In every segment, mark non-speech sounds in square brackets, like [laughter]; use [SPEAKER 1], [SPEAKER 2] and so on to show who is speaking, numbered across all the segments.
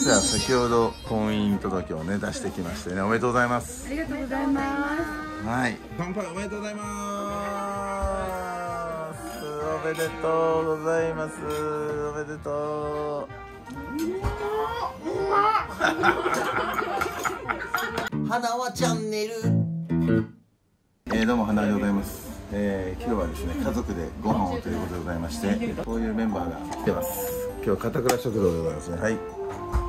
[SPEAKER 1] 実は先ほど婚姻届をね出してきましてねおめでとうございます。
[SPEAKER 2] ありがとうございます。
[SPEAKER 1] はい。乾杯おめでとうございます。おめでとう。ございますおめでとう。
[SPEAKER 3] 花輪チャンネル
[SPEAKER 1] えー、どうも花でございます、えー、今日はですね家族でご飯をということでございましてこういうメンバーが来てます。今日は片倉食堂でございますね。はい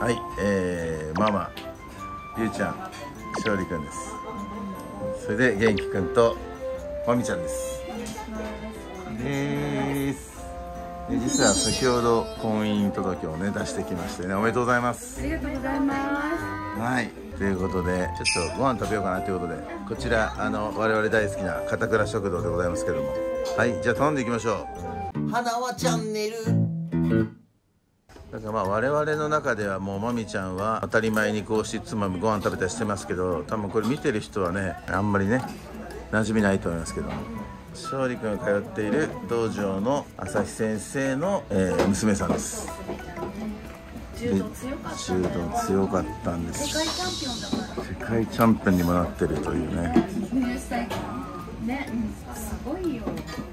[SPEAKER 1] はいえー、ママゆうちゃん勝利くんです。それで元気くんとまみちゃんです。です。で実は先ほど婚姻届をね出してきましてねおめでとうございます。
[SPEAKER 2] ありがとうございます。
[SPEAKER 1] はいということでちょっとご飯食べようかなということでこちらあの我々大好きな片倉食堂でございますけども。はいじゃあ頼んでいきましょ
[SPEAKER 3] 花輪チャンネル。
[SPEAKER 1] うだからまあ我々の中ではもうまみちゃんは当たり前にこうしつまみご飯食べたりしてますけど多分これ見てる人はねあんまりね馴染みないと思いますけども。勝利君が通っている道場の朝日先生の、えー娘さんです。柔道強かった、柔道強かったんです。世界チャンピオンだから。世界チャンピオンにもなってるというね。
[SPEAKER 2] 20歳ね、すごいよ。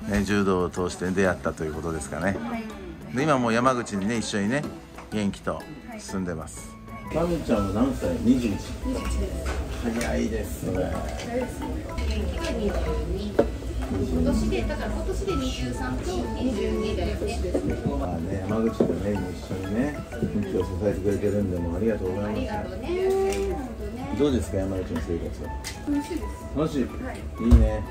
[SPEAKER 1] ね柔道を通して出会ったということですかね。
[SPEAKER 2] はい
[SPEAKER 1] で今もう山口にね一緒にね元気と住んでますまみちゃんは何歳 ?21 早いですね
[SPEAKER 4] 今年でだから今年で23と22だよね。
[SPEAKER 1] まあね山口とね今一緒にね元気を支えてくれてるんでもうありがとうござい
[SPEAKER 4] あり
[SPEAKER 1] ます
[SPEAKER 4] がとうね。
[SPEAKER 1] どうですか山口の生活は
[SPEAKER 2] 楽しいです
[SPEAKER 1] 楽しい、い、いね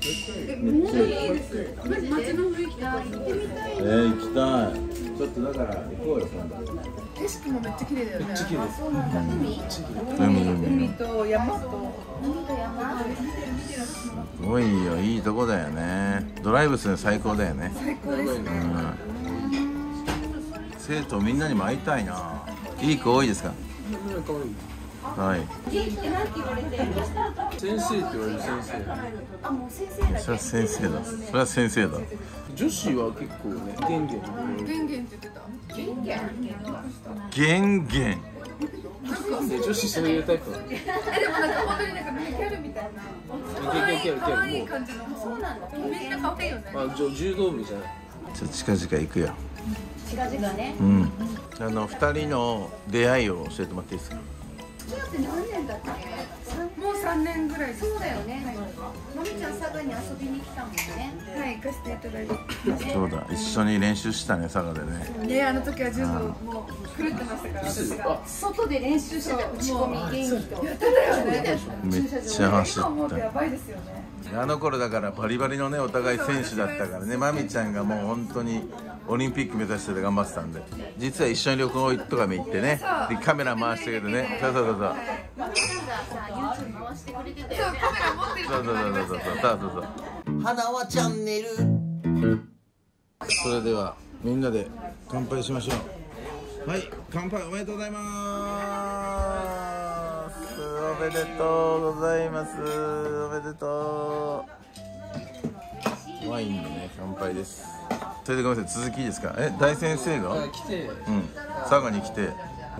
[SPEAKER 1] めっちゃいい
[SPEAKER 2] です街の雰囲気が
[SPEAKER 4] 行ってみたい
[SPEAKER 1] えー、行きたいちょっとだから行こうよ今度
[SPEAKER 2] 景色もめっちゃ綺麗だよねめっちゃ綺麗
[SPEAKER 4] そうなんだ。海。
[SPEAKER 1] 海海
[SPEAKER 2] 海と山と
[SPEAKER 4] 海と山。
[SPEAKER 1] すごいよいいとこだよねドライブするの最高だよね
[SPEAKER 2] 最高ですね
[SPEAKER 1] うん生徒みんなにも会いたいないい子多いですか？はい
[SPEAKER 4] 元気ってなんて言われてる。
[SPEAKER 5] 先生って言われる先
[SPEAKER 4] あもう先生だ
[SPEAKER 1] それは先生だそれは先生だ
[SPEAKER 5] 生女子は結構ね元気
[SPEAKER 2] ゲンゲンって言ってた
[SPEAKER 4] け。元気やん。
[SPEAKER 1] ゲンゲン
[SPEAKER 5] で女子そういうタイプ
[SPEAKER 2] えでもなんか本当になんかャルみたいな
[SPEAKER 5] キャルキャルキャル
[SPEAKER 2] 可愛い感じの
[SPEAKER 4] そうなんだ。
[SPEAKER 2] みんな可愛いよね
[SPEAKER 5] まあ、じょ柔道部じゃない
[SPEAKER 1] ちょっと近々行くよ
[SPEAKER 4] 近々ね。
[SPEAKER 1] うんあの二人の出会いを教えてもらっていいですか？
[SPEAKER 4] 付き合って何年だっけ？
[SPEAKER 2] 3年ぐらいです
[SPEAKER 4] そうだよね。まみちゃん佐賀に遊びに来たもんね。
[SPEAKER 2] はい行かせていただいて。
[SPEAKER 1] そうだ一緒に練習したね佐賀でね。
[SPEAKER 2] ねあの時は柔道もう狂ってましたから私が。
[SPEAKER 4] 外で練習してた打ち込み元気と。
[SPEAKER 2] やってたよね。
[SPEAKER 1] めっちゃ走
[SPEAKER 2] 今思うとや
[SPEAKER 1] っ
[SPEAKER 2] ばいですよね。
[SPEAKER 1] たあの頃だからバリバリのねお互い選手だったからね。まみちゃんがもう本当にオリンピック目指してて頑張ってたんで。実は一緒に旅行とかも行ってね。でカメラ回してくれてね。そう。そうそうそう
[SPEAKER 4] 回してくれてたよね。
[SPEAKER 2] カメラ持ってる
[SPEAKER 1] そうそうそうそうそう。そうそう。
[SPEAKER 3] 花輪チャンネル。
[SPEAKER 1] それではみんなで乾杯しましょう。はい乾杯おめでとうございます。おめでとうございます。おめでとう。ワインのね乾杯です。それでごめんなさい続きいいですか？え大先生がうん
[SPEAKER 5] 来て。
[SPEAKER 1] 佐賀に来て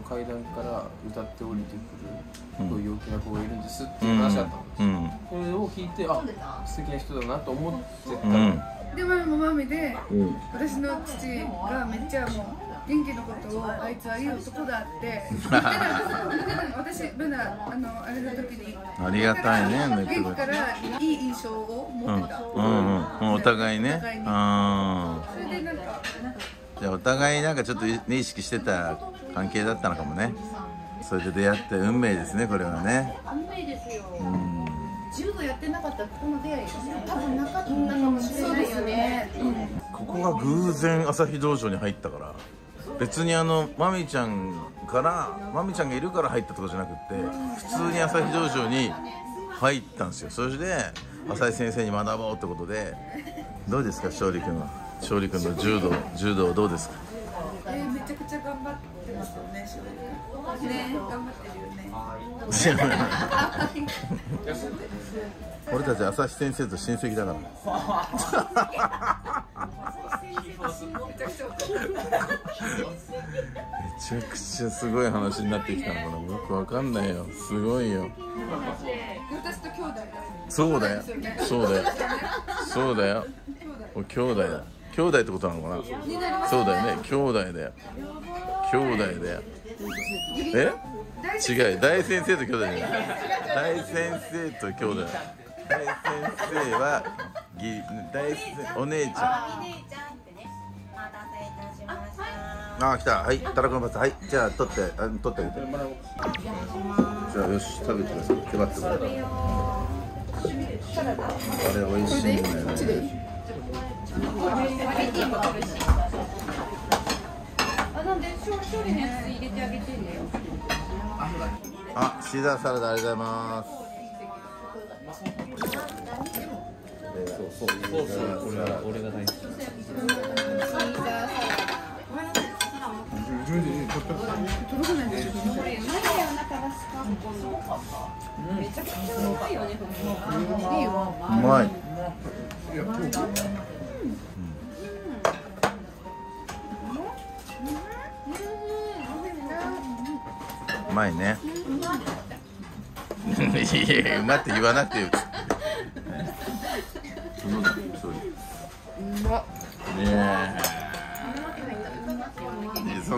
[SPEAKER 5] 階段から歌って降りてくるこういう陽気な子がいるんですって
[SPEAKER 1] うん
[SPEAKER 5] いう話だったの、
[SPEAKER 1] うん。
[SPEAKER 5] それを聞いてあ素敵な人だなと思ってた。
[SPEAKER 1] う
[SPEAKER 5] の、
[SPEAKER 1] ん。
[SPEAKER 2] でママもマミで
[SPEAKER 1] うん。
[SPEAKER 2] 私の父がめっちゃもう元気のことをあいつはいい男だって言ってたんです私ブナあのあれの時に。
[SPEAKER 1] ありがたいね
[SPEAKER 2] 元気からいい印象を
[SPEAKER 1] うん
[SPEAKER 2] 持ってた、
[SPEAKER 1] うん。うん。うん。お互いね。
[SPEAKER 2] お互いそれでなんか
[SPEAKER 1] じゃあお互いなんかちょっとね意識してた関係だったのかもね。それで出会って運命ですねこれはね。
[SPEAKER 4] 運命ですよ。
[SPEAKER 1] うん。
[SPEAKER 4] 柔道やってなかったらこの出会い多分なかったかもしれないよね。
[SPEAKER 1] ここが偶然朝日道場に入ったから別にあのまみちゃんからまみちゃんがいるから入ったとかじゃなくって普通に朝日道場に入ったんですよ。それで朝日先生に学ぼうってことでどうですか勝利君は？勝利君の柔道柔道どうですか？
[SPEAKER 2] えー、めちゃくちゃ頑張ってますよね翔くんね頑張ってるよね。[laughs]
[SPEAKER 1] 俺たち朝日先生と親戚だから。[laughs] めちゃくちゃすごい話になってきたのかな。よくわかんないよ。すごいよ。
[SPEAKER 2] 私と兄弟だ。
[SPEAKER 1] そうだよ。そうだよ。そうだよ。
[SPEAKER 2] 兄弟
[SPEAKER 1] お兄弟だ。兄弟ってことなのかな。そうだよね。兄弟だよ。兄弟だよ。え？違う大先生と兄弟じゃない大先生と兄弟大先生はぎ大先お姉ちゃん
[SPEAKER 6] した
[SPEAKER 1] あ来た。はい。たらこのパス。はい。じゃあ取って。あ取ってあげて。じゃあよし食べてください。配ってくださいあれ美味しいんだよね。
[SPEAKER 4] あなんで。処理のやつ入れてあげてね
[SPEAKER 1] あシーザーサラダありがとうござい。ますそうそうそうそうこれは
[SPEAKER 5] 俺が大好き
[SPEAKER 1] うまい。うまいね。いやうまって言わなくてよいやいやそ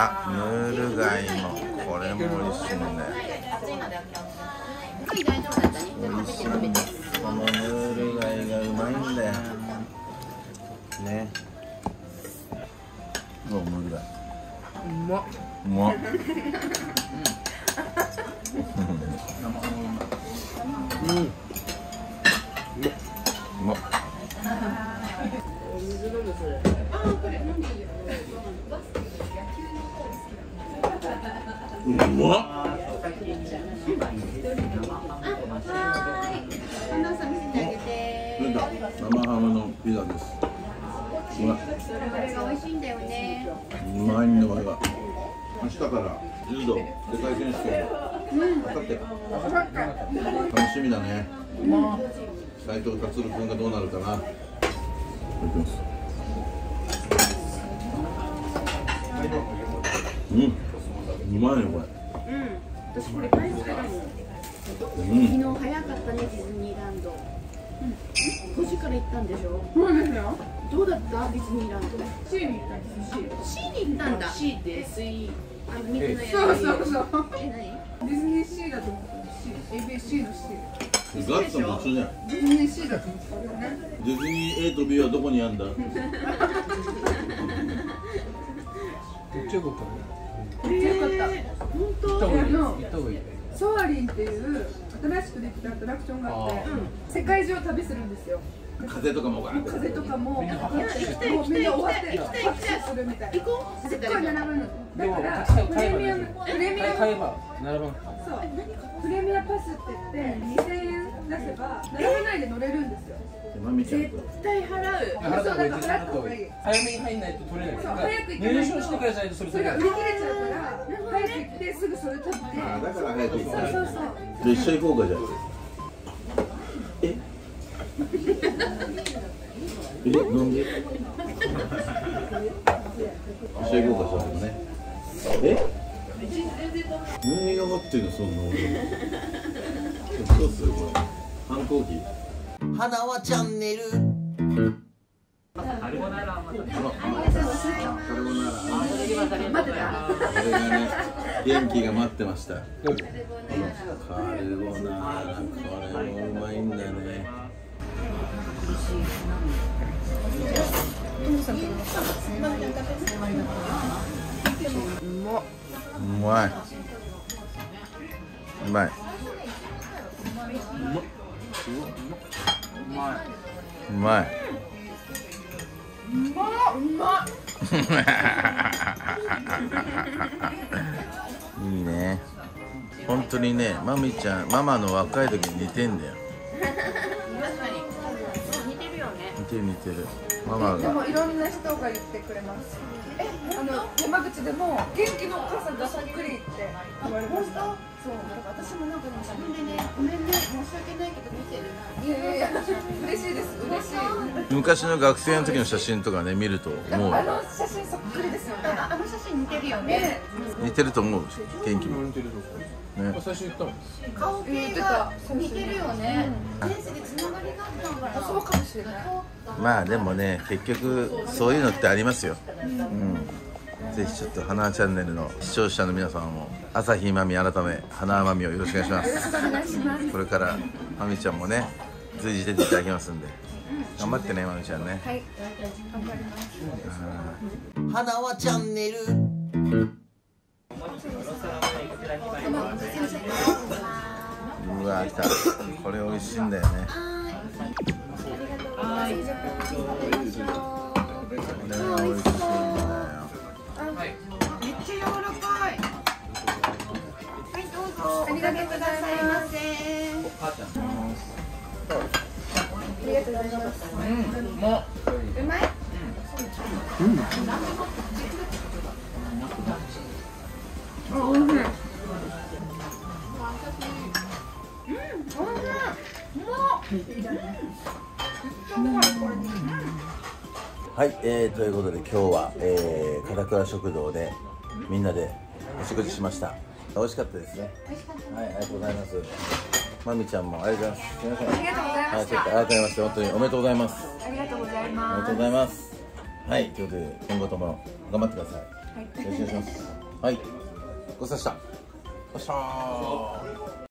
[SPEAKER 1] あ
[SPEAKER 6] ムール貝
[SPEAKER 1] もこれも美味しい
[SPEAKER 6] ね。
[SPEAKER 1] 美味しいこのムール貝がうまいんだよ。ね。どうムール貝。うま。うま。っ [laughs] うまっうま。っ
[SPEAKER 6] 近藤さん見せてあげて
[SPEAKER 1] なんだ。生ハムのピザですうまい
[SPEAKER 6] これが美味しいんだ。よね
[SPEAKER 1] うまいんだ。これが明日から柔道世界選手権あさって楽しみだ。ね斉藤達君がどうなるかなうんうまいねこれ
[SPEAKER 4] うん。私これ大好きだもん。
[SPEAKER 1] うん
[SPEAKER 4] 昨日早かったねディズニーランド、うん、5時から行ったんでしょ？
[SPEAKER 2] そうですよ。
[SPEAKER 4] どうだった？ディズニーランド。
[SPEAKER 2] C に行ったんです C
[SPEAKER 4] C に行ったんだ
[SPEAKER 7] C って SE
[SPEAKER 4] あの水のやつ。
[SPEAKER 2] そうそうそう。
[SPEAKER 4] え何？
[SPEAKER 2] ディズニーシーだと思った。C ABC の C
[SPEAKER 1] ガッツさんと一緒じゃん。
[SPEAKER 2] ディズニーシーだと思った
[SPEAKER 1] ディズニー A と B はどこにあるんだ？[laughs]
[SPEAKER 5] どっちよかったの
[SPEAKER 2] めっちゃよかった
[SPEAKER 4] 本当
[SPEAKER 2] ソアリンっていう新しくできたアトラクションがあって世界中を旅するんですよ。
[SPEAKER 1] 風とかも
[SPEAKER 2] 風とかも
[SPEAKER 4] 行きたい
[SPEAKER 2] もうみんな終わって
[SPEAKER 4] 行きたい行きたい。
[SPEAKER 2] 拍手するみたいな。
[SPEAKER 4] 行こう？
[SPEAKER 2] すっごい並ぶの。
[SPEAKER 5] でも
[SPEAKER 2] だからプレミアムプレミアム
[SPEAKER 5] 買えば並ばん
[SPEAKER 2] そう。プレミアパスって言って2000円出せば並ばないで乗れるんですよ
[SPEAKER 4] 絶対払う。
[SPEAKER 5] 払った方がいい
[SPEAKER 2] そうだから払った方がいい。
[SPEAKER 5] 早めに入んないと取れない
[SPEAKER 2] そう早く行かないと
[SPEAKER 5] 入賞してからじゃないとそれ
[SPEAKER 2] それが売り切れちゃうから。早く行ってすぐそれ取って。
[SPEAKER 1] あだから早く行く。
[SPEAKER 2] そうそうそう。
[SPEAKER 1] 一緒に行こうかじゃあ。え？え？なんで？一緒に行こうかじゃあね。え？何が待ってんのそんな俺。どうするこれ。反抗期？
[SPEAKER 3] 花はチャンネル。
[SPEAKER 1] これがね元気が待ってましたカルボナーラこれもうまいんだよねうまいうまいうまいうまい。い。い。[laughs] ね。本当にねまみちゃんママの若い時に似てんだよ。
[SPEAKER 4] 確かに。似てるよね。
[SPEAKER 1] 似てる似てる。ママ
[SPEAKER 2] で
[SPEAKER 1] が
[SPEAKER 2] もいろんな人が言ってくれます。えあの山口でも元気のお母さんがそっくりって言われました？そうだから私もなんか
[SPEAKER 4] 自分でねごめんね申し訳ないけど見てるな。い
[SPEAKER 2] やいやいや嬉しいです嬉しい。
[SPEAKER 1] 昔の学生の時の写真とかね見ると思う
[SPEAKER 2] あの写真そっくりですよね。
[SPEAKER 4] あの写真似てるよね。
[SPEAKER 2] ね。
[SPEAKER 1] 似てると思う元気も。
[SPEAKER 5] 似てるとこ
[SPEAKER 1] ね。
[SPEAKER 5] 最初言ったの？
[SPEAKER 4] 顔系が似てるよね。前世でつながりがあったんかな
[SPEAKER 2] そうかもしれない。
[SPEAKER 1] まあでもね結局そういうのってありますよ。うんぜひちょっと花チャンネルの視聴者の皆様も朝日まみ改め花まみをよろしくお願いします。
[SPEAKER 2] お願いします。
[SPEAKER 1] これからまみちゃんもね随時出ていただきますんで。頑張ってねまみちゃんね。
[SPEAKER 2] はい頑張ります。
[SPEAKER 8] 花はチャンネル。
[SPEAKER 1] うわ来た。これ美味しいんだよね。これが美味しい
[SPEAKER 4] めっちゃ柔らかいはい。どうぞ
[SPEAKER 2] ありがとうございます。
[SPEAKER 4] おかけくださいませ
[SPEAKER 2] ありがとう。ございますう。ん、うまい
[SPEAKER 1] はい、えー、ということで今日は、えー、片倉食堂でみんなでお食事しました。美味しかったですね。はいありがとうございます。まみちゃんもありがとうございます。すみません。
[SPEAKER 2] ありがとうございま
[SPEAKER 1] はい、
[SPEAKER 2] し
[SPEAKER 1] ちょっと改めまして本当におめでとうございます。
[SPEAKER 2] たありがとうござい
[SPEAKER 1] ありが
[SPEAKER 2] ます
[SPEAKER 1] とうございます。はいということで今後とも頑張ってください、よろしくお願いします。はいごちそうさまでした。よっしゃー